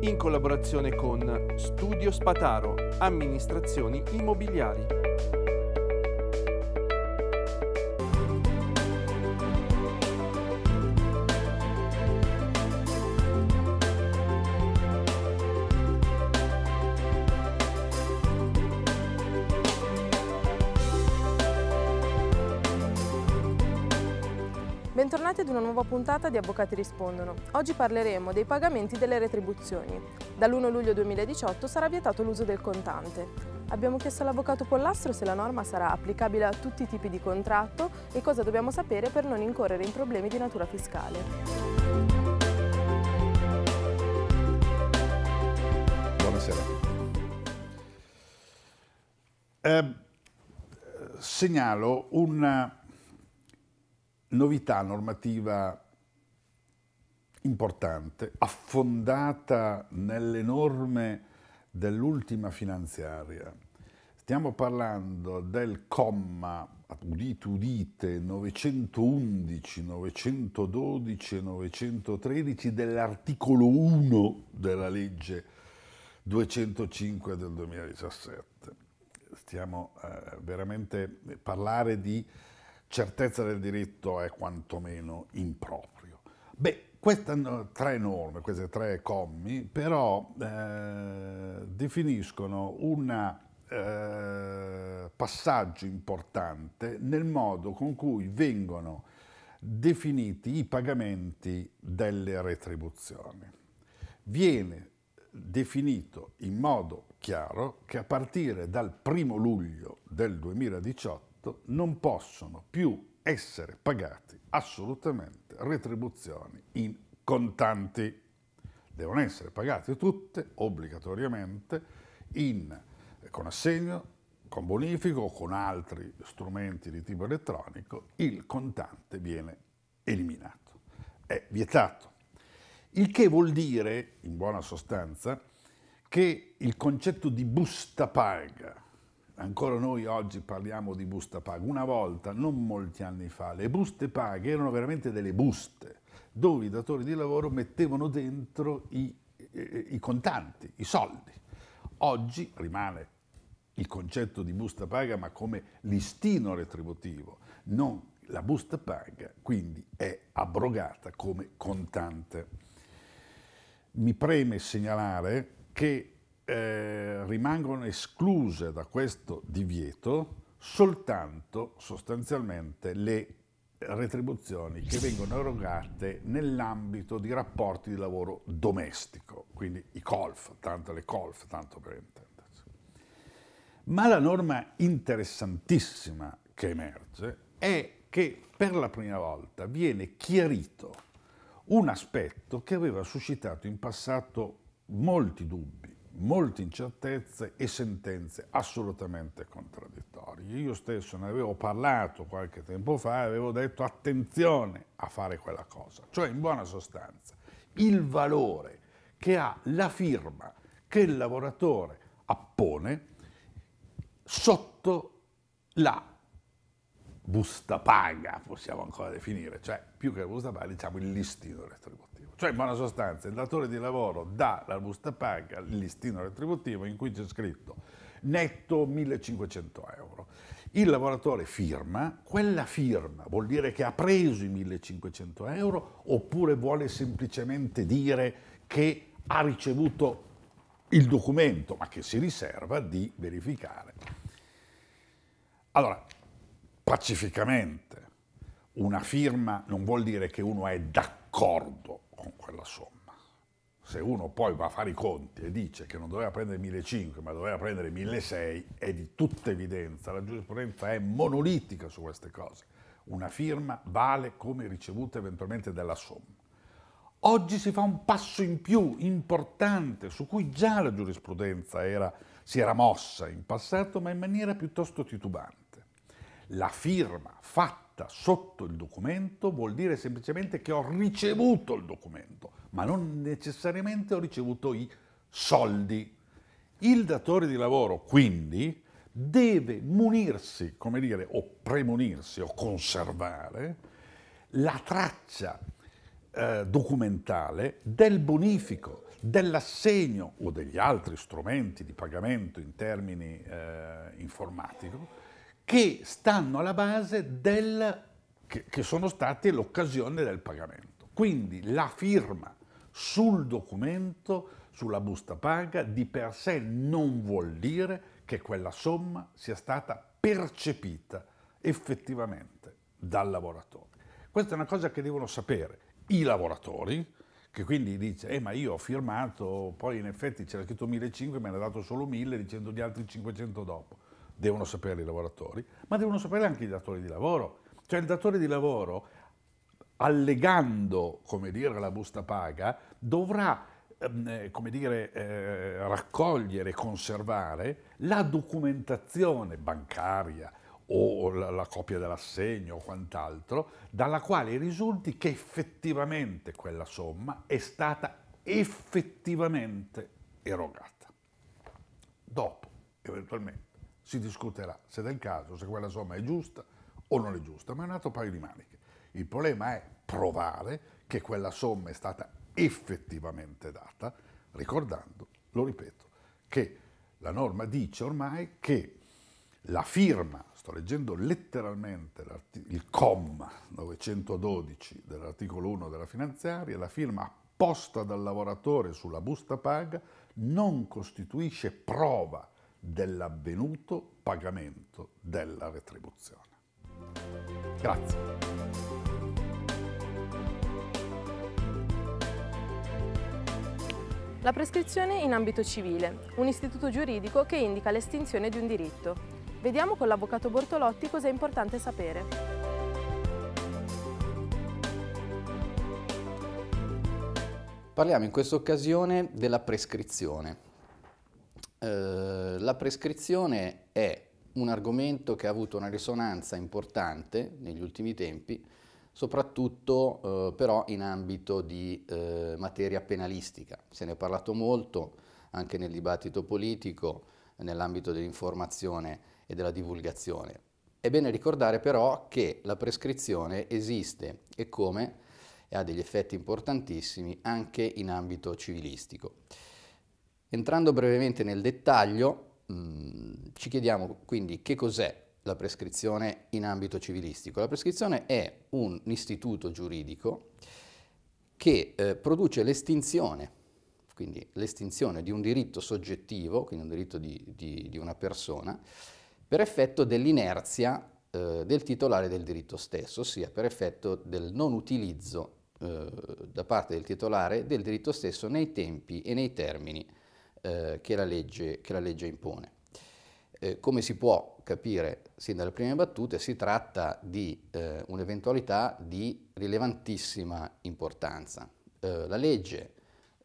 in collaborazione con Studio Spataro, Amministrazioni Immobiliari. Bentornati ad una nuova puntata di Avvocati Rispondono. Oggi parleremo dei pagamenti delle retribuzioni. Dall'1 luglio 2018 sarà vietato l'uso del contante. Abbiamo chiesto all'avvocato Pollastro se la norma sarà applicabile a tutti i tipi di contratto e cosa dobbiamo sapere per non incorrere in problemi di natura fiscale. Buonasera. Eh, segnalo una novità normativa importante, affondata nelle norme dell'ultima finanziaria. Stiamo parlando del comma, udite udite, 911, 912 e 913 dell'articolo 1 della legge 205 del 2017. Stiamo eh, veramente parlare di certezza del diritto è quantomeno improprio. Beh, queste tre norme, questi tre commi, però eh, definiscono un eh, passaggio importante nel modo con cui vengono definiti i pagamenti delle retribuzioni. Viene definito in modo chiaro che a partire dal primo luglio del 2018 non possono più essere pagati assolutamente retribuzioni in contanti. Devono essere pagate tutte obbligatoriamente in, con assegno, con bonifico o con altri strumenti di tipo elettronico. Il contante viene eliminato, è vietato. Il che vuol dire, in buona sostanza, che il concetto di busta paga Ancora noi oggi parliamo di busta paga. Una volta, non molti anni fa, le buste paghe erano veramente delle buste dove i datori di lavoro mettevano dentro i, i, i contanti, i soldi. Oggi rimane il concetto di busta paga ma come listino retributivo, non la busta paga, quindi è abrogata come contante. Mi preme segnalare che eh, rimangono escluse da questo divieto soltanto sostanzialmente le retribuzioni che vengono erogate nell'ambito di rapporti di lavoro domestico, quindi i colf, tanto le colf, tanto per intenderci. Ma la norma interessantissima che emerge è che per la prima volta viene chiarito un aspetto che aveva suscitato in passato molti dubbi molte incertezze e sentenze assolutamente contraddittorie. Io stesso ne avevo parlato qualche tempo fa e avevo detto attenzione a fare quella cosa, cioè in buona sostanza il valore che ha la firma che il lavoratore appone sotto la busta paga, possiamo ancora definire, cioè più che la busta paga diciamo il listino retributivo. Cioè, in buona sostanza, il datore di lavoro dà la busta paga, il listino retributivo in cui c'è scritto netto 1500 euro. Il lavoratore firma, quella firma vuol dire che ha preso i 1500 euro oppure vuole semplicemente dire che ha ricevuto il documento, ma che si riserva di verificare. Allora, pacificamente, una firma non vuol dire che uno è d'accordo con quella somma. Se uno poi va a fare i conti e dice che non doveva prendere 1.500 ma doveva prendere 1.600, è di tutta evidenza, la giurisprudenza è monolitica su queste cose. Una firma vale come ricevuta eventualmente della somma. Oggi si fa un passo in più importante su cui già la giurisprudenza era, si era mossa in passato, ma in maniera piuttosto titubante. La firma fatta sotto il documento vuol dire semplicemente che ho ricevuto il documento, ma non necessariamente ho ricevuto i soldi. Il datore di lavoro quindi deve munirsi, come dire, o premunirsi o conservare la traccia eh, documentale del bonifico, dell'assegno o degli altri strumenti di pagamento in termini eh, informatico che stanno alla base del, che, che sono stati l'occasione del pagamento. Quindi la firma sul documento, sulla busta paga, di per sé non vuol dire che quella somma sia stata percepita effettivamente dal lavoratore. Questa è una cosa che devono sapere i lavoratori, che quindi dice, eh ma io ho firmato, poi in effetti c'era scritto 1500, me ne ha dato solo 1000 dicendo gli altri 500 dopo. Devono sapere i lavoratori, ma devono sapere anche i datori di lavoro. Cioè il datore di lavoro, allegando, come dire, la busta paga, dovrà ehm, eh, come dire, eh, raccogliere conservare la documentazione bancaria, o la, la copia dell'assegno o quant'altro, dalla quale risulti che effettivamente quella somma è stata effettivamente erogata. Dopo, eventualmente, si discuterà se del caso, se quella somma è giusta o non è giusta, ma è un altro paio di maniche. Il problema è provare che quella somma è stata effettivamente data, ricordando, lo ripeto, che la norma dice ormai che la firma sto leggendo letteralmente il comma 912 dell'articolo 1 della finanziaria, la firma apposta dal lavoratore sulla busta paga non costituisce prova dell'avvenuto pagamento della retribuzione. Grazie. La prescrizione in ambito civile, un istituto giuridico che indica l'estinzione di un diritto. Vediamo con l'avvocato Bortolotti cosa è importante sapere. Parliamo in questa occasione della prescrizione. Eh, la prescrizione è un argomento che ha avuto una risonanza importante negli ultimi tempi, soprattutto eh, però in ambito di eh, materia penalistica. Se ne è parlato molto anche nel dibattito politico, nell'ambito dell'informazione e della divulgazione. È bene ricordare però che la prescrizione esiste e come e ha degli effetti importantissimi anche in ambito civilistico. Entrando brevemente nel dettaglio, mh, mm, ci chiediamo quindi che cos'è la prescrizione in ambito civilistico. La prescrizione è un istituto giuridico che eh, produce l'estinzione, quindi l'estinzione di un diritto soggettivo, quindi un diritto di, di, di una persona, per effetto dell'inerzia eh, del titolare del diritto stesso, ossia per effetto del non utilizzo eh, da parte del titolare del diritto stesso nei tempi e nei termini eh, che, la legge, che, la legge, impone. Eh, come si può capire sin dalle prime battute, si tratta di eh, un'eventualità di rilevantissima importanza. Eh, la legge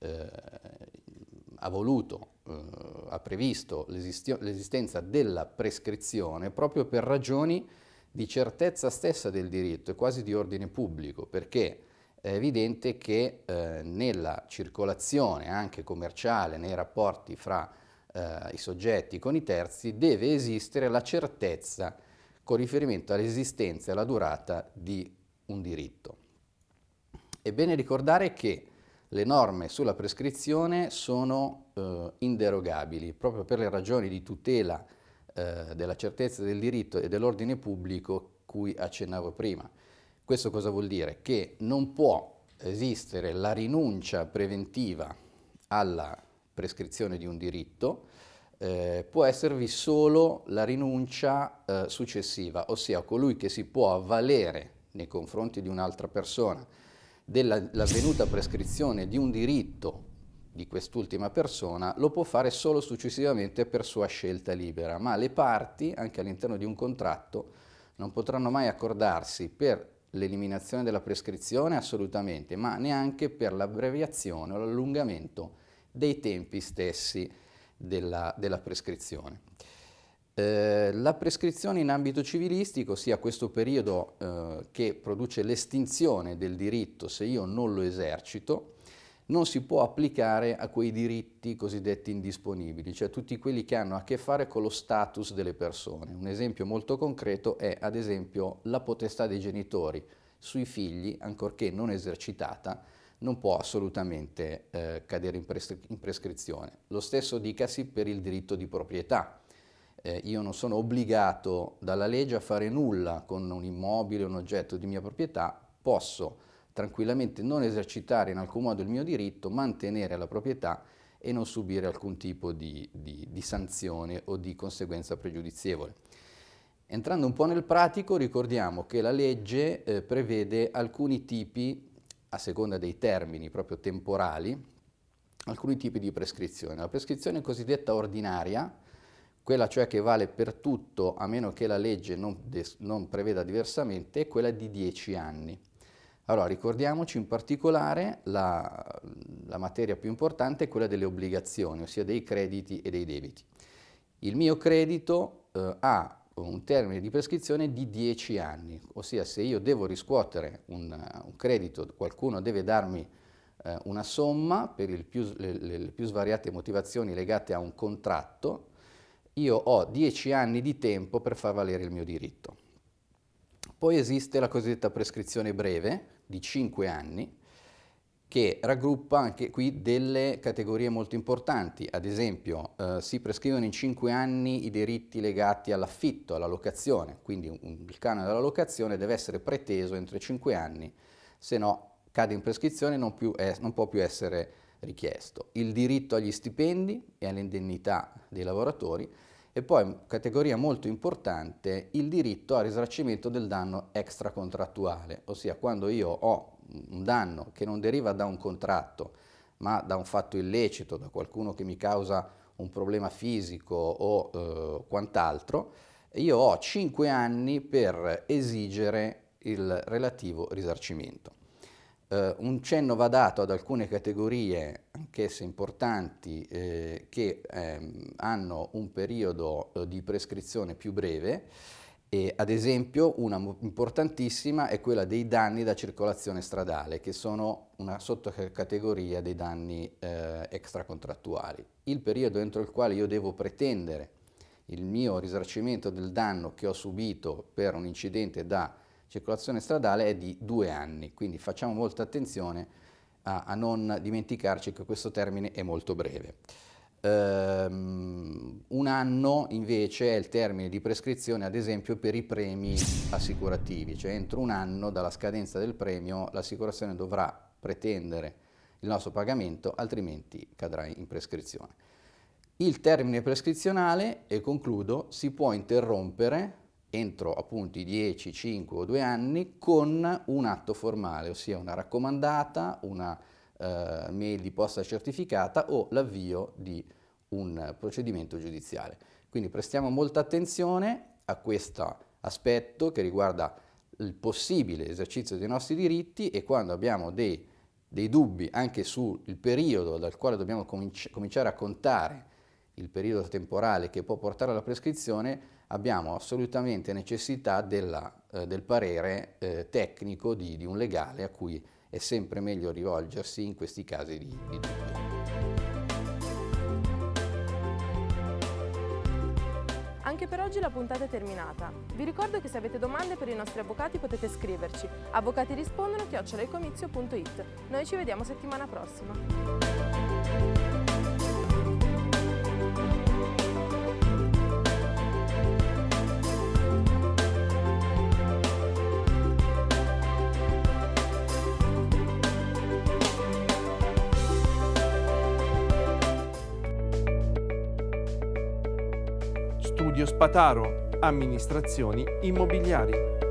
ha voluto eh, ha previsto l'esistenza della prescrizione proprio per ragioni di certezza stessa del diritto e quasi di ordine pubblico, perché è evidente che eh, nella circolazione anche commerciale, nei rapporti fra eh, i soggetti con i terzi, deve esistere la certezza con riferimento all'esistenza e alla durata di un diritto. È bene ricordare che le norme sulla prescrizione sono eh, inderogabili proprio per le ragioni di tutela eh, della certezza del diritto e dell'ordine pubblico cui accennavo prima. Questo cosa vuol dire? Che non può esistere la rinuncia preventiva alla prescrizione di un diritto, eh, può esservi solo la rinuncia eh, successiva, ossia colui che si può avvalere nei confronti di un'altra persona dell'avvenuta prescrizione di un diritto di quest'ultima persona lo può fare solo successivamente per sua scelta libera, ma le parti, anche all'interno di un contratto, non potranno mai accordarsi per l'eliminazione della prescrizione assolutamente, ma neanche per l'abbreviazione o l'allungamento dei tempi stessi della, della prescrizione. Eh, la prescrizione in ambito civilistico, sia questo periodo eh, che produce l'estinzione del diritto se io non lo esercito, non si può applicare a quei diritti cosiddetti indisponibili, cioè tutti quelli che hanno a che fare con lo status delle persone. Un esempio molto concreto è ad esempio la potestà dei genitori sui figli, ancorché non esercitata, non può assolutamente eh, cadere in, pres- in, prescrizione. Lo stesso dicasi per il diritto di proprietà. Eh, io non sono obbligato dalla legge a fare nulla con un immobile, un oggetto di mia proprietà, posso tranquillamente non esercitare in alcun modo il mio diritto, mantenere la proprietà e non subire alcun tipo di, di, di sanzione o di conseguenza pregiudizievole. Entrando un po' nel pratico, ricordiamo che la legge eh, prevede alcuni tipi, a seconda dei termini proprio temporali, alcuni tipi di prescrizione. La prescrizione cosiddetta ordinaria, quella cioè che vale per tutto a meno che la legge non, non preveda diversamente, è quella di 10 anni. Allora, ricordiamoci in particolare la, la, materia più importante è quella delle obbligazioni, ossia dei crediti e dei debiti. Il mio credito eh, ha un termine di prescrizione di 10 anni, ossia se io devo riscuotere un, un credito, qualcuno deve darmi eh, una somma per più, le, le più svariate motivazioni legate a un contratto, io ho 10 anni di tempo per far valere il mio diritto. Poi esiste la cosiddetta prescrizione breve, di 5 anni che raggruppa anche qui delle categorie molto importanti, ad esempio eh, si prescrivono in 5 anni i diritti legati all'affitto, alla locazione, quindi un, il canone della locazione deve essere preteso entro 5 anni, se no cade in prescrizione e non, non può più essere richiesto. Il diritto agli stipendi e all'indennità dei lavoratori e poi, categoria molto importante, il diritto al risarcimento del danno extracontrattuale, ossia quando io ho un danno che non deriva da un contratto, ma da un fatto illecito, da qualcuno che mi causa un problema fisico o eh, quant'altro, io ho 5 anni per esigere il relativo risarcimento. Uh, un cenno va dato ad alcune categorie, anch'esse importanti, eh, che ehm, hanno un periodo eh, di prescrizione più breve. E, ad esempio, una importantissima è quella dei danni da circolazione stradale, che sono una sottocategoria dei danni eh, extracontrattuali. Il periodo entro il quale io devo pretendere il mio risarcimento del danno che ho subito per un incidente da circolazione stradale è di due anni, quindi facciamo molta attenzione a, a non dimenticarci che questo termine è molto breve. Um, un anno invece è il termine di prescrizione ad esempio per i premi assicurativi, cioè entro un anno dalla scadenza del premio l'assicurazione dovrà pretendere il nostro pagamento, altrimenti cadrà in prescrizione. Il termine prescrizionale, e concludo, si può interrompere entro appunto i 10, 5 o 2 anni con un atto formale, ossia una raccomandata, una eh, mail di posta certificata o l'avvio di un procedimento giudiziale. Quindi prestiamo molta attenzione a questo aspetto che riguarda il possibile esercizio dei nostri diritti e quando abbiamo dei, dei dubbi anche sul periodo dal quale dobbiamo cominci- cominciare a contare il periodo temporale che può portare alla prescrizione, abbiamo assolutamente necessità della, eh, del parere eh, tecnico di, di, un legale a cui è sempre meglio rivolgersi in questi casi di, di dubbio. Anche per oggi la puntata è terminata. Vi ricordo che se avete domande per i nostri avvocati potete scriverci. Avvocati rispondono chiocciolaicomizio.it. Noi ci vediamo settimana prossima. Spataro, amministrazioni immobiliari.